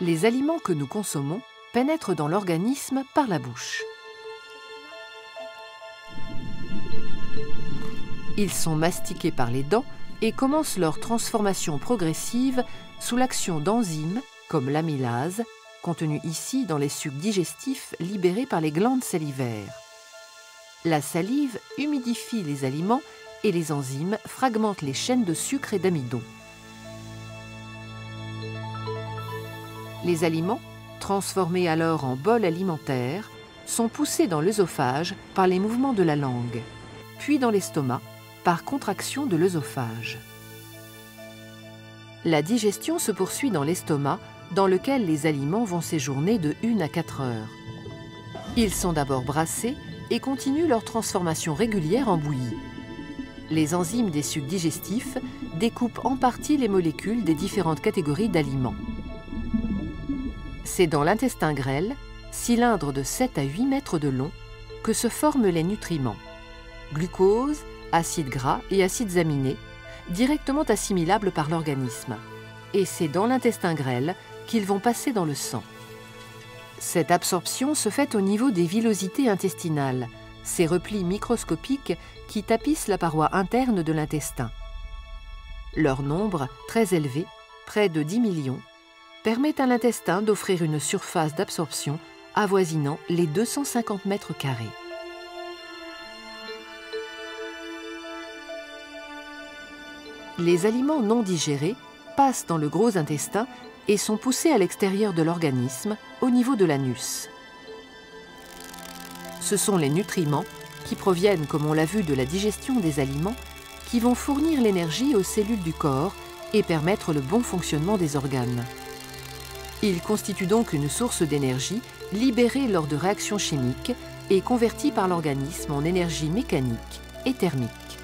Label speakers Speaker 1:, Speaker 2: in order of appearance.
Speaker 1: Les aliments que nous consommons pénètrent dans l'organisme par la bouche. Ils sont mastiqués par les dents et commencent leur transformation progressive sous l'action d'enzymes comme l'amylase, contenue ici dans les sucs digestifs libérés par les glandes salivaires. La salive humidifie les aliments et les enzymes fragmentent les chaînes de sucre et d'amidon. Les aliments, transformés alors en bol alimentaire, sont poussés dans l'œsophage par les mouvements de la langue, puis dans l'estomac par contraction de l'œsophage. La digestion se poursuit dans l'estomac, dans lequel les aliments vont séjourner de 1 à 4 heures. Ils sont d'abord brassés et continuent leur transformation régulière en bouillie. Les enzymes des sucs digestifs découpent en partie les molécules des différentes catégories d'aliments. C'est dans l'intestin grêle, cylindre de 7 à 8 mètres de long, que se forment les nutriments. Glucose, acides gras et acides aminés, directement assimilables par l'organisme. Et c'est dans l'intestin grêle qu'ils vont passer dans le sang. Cette absorption se fait au niveau des villosités intestinales, ces replis microscopiques qui tapissent la paroi interne de l'intestin. Leur nombre, très élevé, près de 10 millions, permet à l'intestin d'offrir une surface d'absorption avoisinant les 250 mètres carrés. Les aliments non digérés passent dans le gros intestin et sont poussés à l'extérieur de l'organisme, au niveau de l'anus. Ce sont les nutriments, qui proviennent, comme on l'a vu, de la digestion des aliments, qui vont fournir l'énergie aux cellules du corps et permettre le bon fonctionnement des organes. Ils constituent donc une source d'énergie libérée lors de réactions chimiques et convertie par l'organisme en énergie mécanique et thermique.